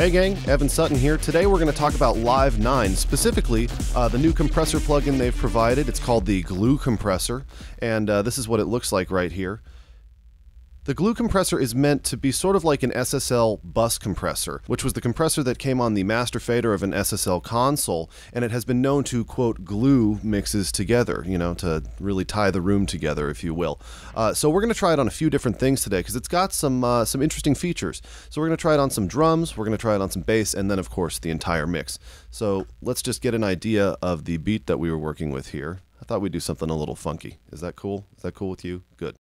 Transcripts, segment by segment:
Hey gang, Evan Sutton here. Today we're going to talk about Live 9, specifically uh, the new compressor plugin they've provided. It's called the Glue Compressor, and uh, this is what it looks like right here. The glue compressor is meant to be sort of like an SSL bus compressor, which was the compressor that came on the master fader of an SSL console, and it has been known to, quote, glue mixes together, you know, to really tie the room together, if you will. Uh, so we're going to try it on a few different things today because it's got some, uh, some interesting features. So we're going to try it on some drums, we're going to try it on some bass, and then, of course, the entire mix. So let's just get an idea of the beat that we were working with here. I thought we'd do something a little funky. Is that cool? Is that cool with you? Good.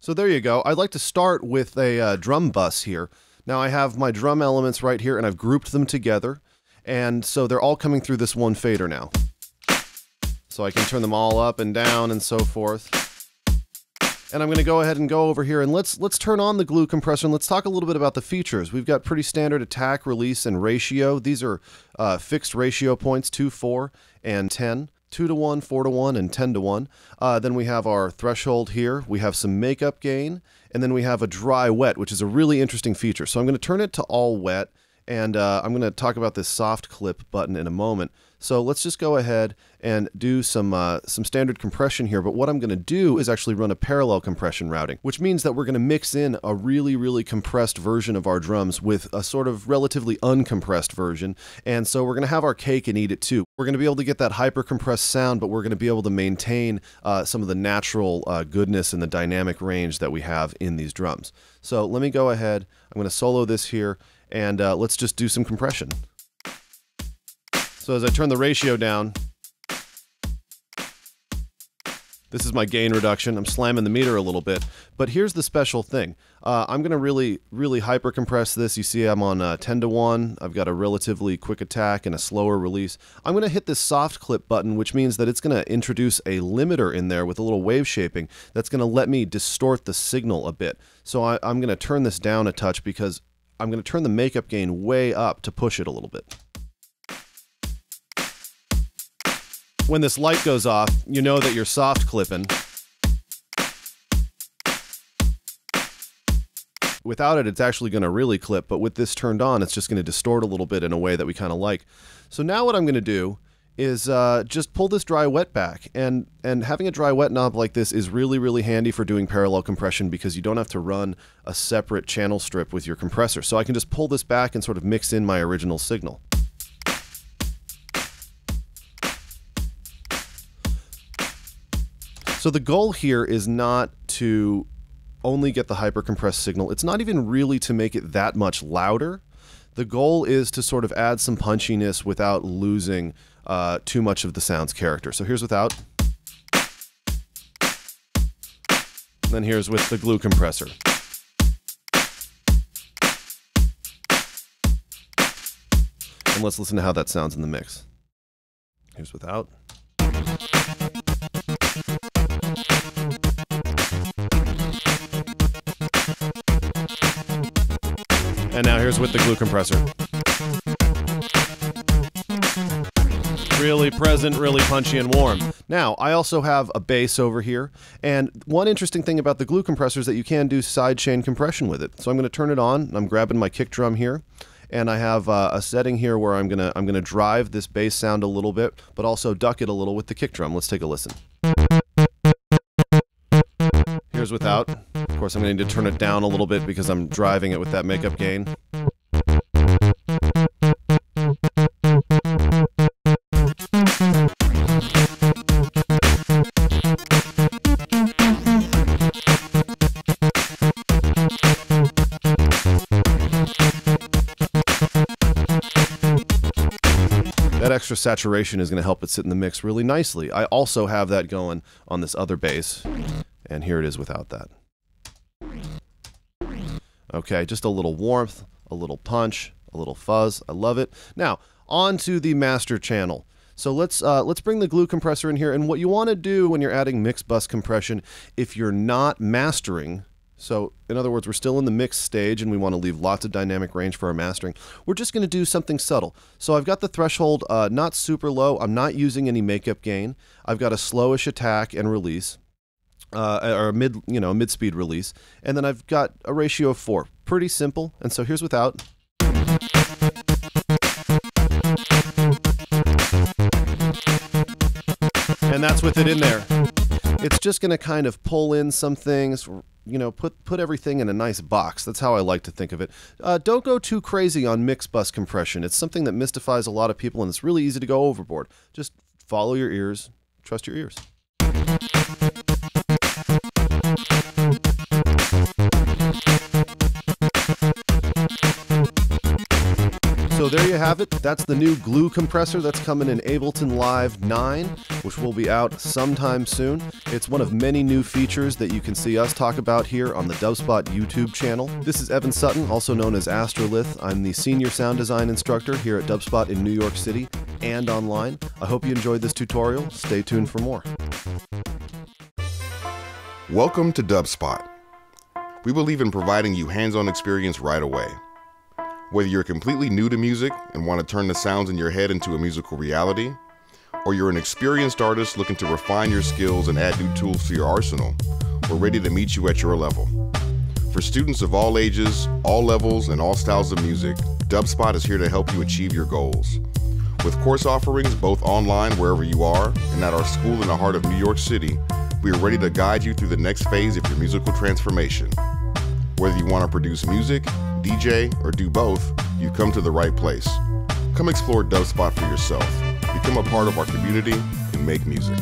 So there you go. I'd like to start with a uh, drum bus here. Now I have my drum elements right here and I've grouped them together. And so they're all coming through this one fader now. So I can turn them all up and down and so forth. And I'm going to go ahead and go over here and let's let's turn on the glue compressor and let's talk a little bit about the features. We've got pretty standard attack, release, and ratio. These are uh, fixed ratio points, 2, 4, and 10. 2 to 1, 4 to 1, and 10 to 1. Uh, then we have our threshold here. We have some makeup gain, and then we have a dry wet, which is a really interesting feature. So I'm going to turn it to all wet, and uh, I'm going to talk about this soft clip button in a moment. So let's just go ahead and do some uh, some standard compression here. But what I'm going to do is actually run a parallel compression routing, which means that we're going to mix in a really, really compressed version of our drums with a sort of relatively uncompressed version. And so we're going to have our cake and eat it too. We're going to be able to get that hyper compressed sound, but we're going to be able to maintain uh, some of the natural uh, goodness and the dynamic range that we have in these drums. So let me go ahead. I'm going to solo this here, and uh, let's just do some compression. So as I turn the ratio down, this is my gain reduction. I'm slamming the meter a little bit. But here's the special thing. Uh, I'm going to really, really hyper compress this. You see I'm on uh, 10 to 1. I've got a relatively quick attack and a slower release. I'm going to hit this soft clip button, which means that it's going to introduce a limiter in there with a little wave shaping that's going to let me distort the signal a bit. So I, I'm going to turn this down a touch because I'm going to turn the makeup gain way up to push it a little bit. when this light goes off, you know that you're soft clipping. Without it, it's actually going to really clip, but with this turned on, it's just going to distort a little bit in a way that we kind of like. So now what I'm going to do is uh, just pull this dry wet back. And, and having a dry wet knob like this is really, really handy for doing parallel compression because you don't have to run a separate channel strip with your compressor. So I can just pull this back and sort of mix in my original signal. So the goal here is not to only get the hypercompressed signal. It's not even really to make it that much louder. The goal is to sort of add some punchiness without losing uh, too much of the sound's character. So here's without. And then here's with the glue compressor. And let's listen to how that sounds in the mix. Here's without. And now here's with the glue compressor. Really present, really punchy and warm. Now, I also have a bass over here, and one interesting thing about the glue compressor is that you can do sidechain compression with it. So I'm going to turn it on, I'm grabbing my kick drum here, and I have uh, a setting here where I'm gonna I'm gonna drive this bass sound a little bit, but also duck it a little with the kick drum. Let's take a listen. Here's without. Of course, I'm going to need to turn it down a little bit because I'm driving it with that makeup gain. That extra saturation is going to help it sit in the mix really nicely. I also have that going on this other bass. And here it is without that. Okay, just a little warmth, a little punch, a little fuzz. I love it. Now, on to the master channel. So let's uh, let's bring the glue compressor in here. And what you want to do when you're adding mix bus compression, if you're not mastering, So, in other words, we're still in the mix stage and we want to leave lots of dynamic range for our mastering. We're just going to do something subtle. So, I've got the threshold uh, not super low. I'm not using any makeup gain. I've got a slowish attack and release. Uh, or a mid, you know, mid speed release, and then I've got a ratio of four. Pretty simple. And so here's without. And that's with it in there. It's just going to kind of pull in some things, you know, put put everything in a nice box. That's how I like to think of it. Uh, don't go too crazy on mix bus compression. It's something that mystifies a lot of people, and it's really easy to go overboard. Just follow your ears, trust your ears. So there you have it. That's the new glue compressor that's coming in Ableton Live 9, which will be out sometime soon. It's one of many new features that you can see us talk about here on the Dubspot YouTube channel. This is Evan Sutton, also known as Astrolith. I'm the senior sound design instructor here at Dubspot in New York City and online. I hope you enjoyed this tutorial. Stay tuned for more. Welcome to Dubspot. We believe in providing you hands-on experience right away. Whether you're completely new to music and want to turn the sounds in your head into a musical reality, or you're an experienced artist looking to refine your skills and add new tools to your arsenal, we're ready to meet you at your level. For students of all ages, all levels, and all styles of music, Dubspot is here to help you achieve your goals. With course offerings both online wherever you are and at our school in the heart of New York City, we are ready to guide you through the next phase of your musical transformation. Whether you want to produce music, DJ, or do both, you've come to the right place. Come explore Dubspot for yourself, become a part of our community, and make music.